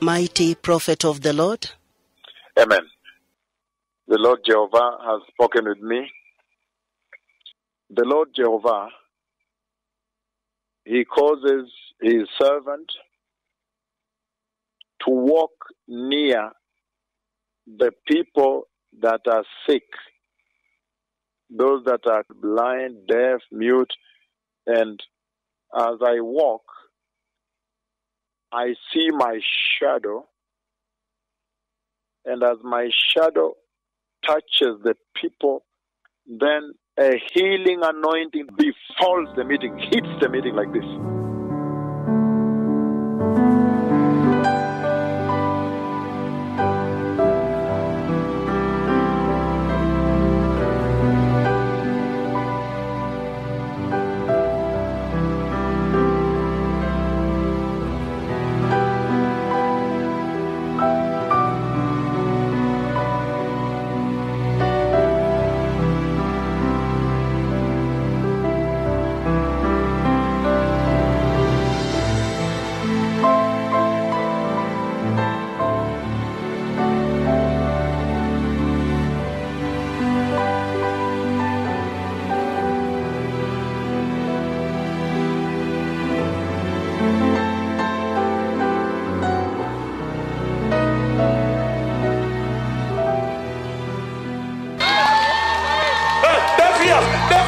mighty prophet of the Lord. Amen. The Lord Jehovah has spoken with me. The Lord Jehovah, He causes His servant to walk near the people that are sick, those that are blind, deaf, mute, and as I walk, I see my shadow, and as my shadow touches the people, then a healing anointing befalls the meeting, hits the meeting like this.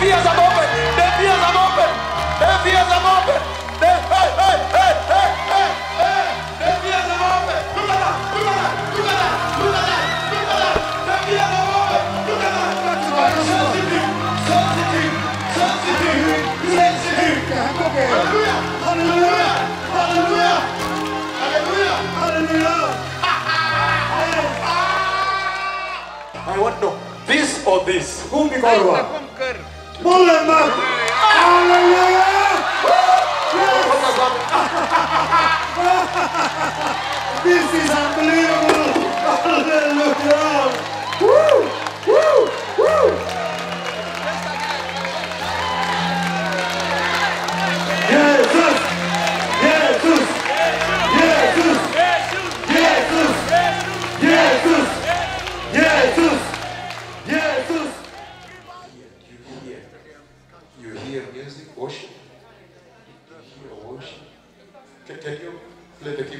Ears, deaf ears are open, deaf ears are open, deaf ears are open. Deaf, hey, hey, hey, hey, hey, hey, deaf ears are open. Look at that, look at that, look at that, look at that, look at that. Deaf ears are open, look at that. Sensitive, sensitive, sensitive, sensitive. Hallelujah, hallelujah, hallelujah, hallelujah, hallelujah. I want to know this or this. Kumbi korwa. Molemmat! Hallelujah! This is unbelievable! Hallelujah!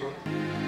Thank you.